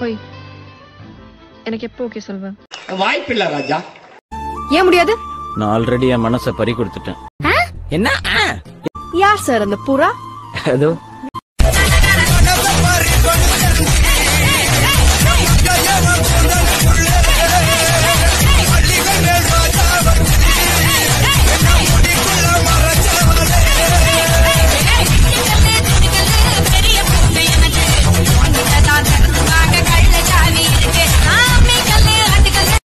போய். எனக்கு எப்போ ஓகே சொல்வேன் இல்ல ராஜா. ஏன் முடியாது? நான் ஆல்ரெடி என் மனசை பறி கொடுத்துட்டேன். என்ன? யார் சார் அந்த புறா? அதோ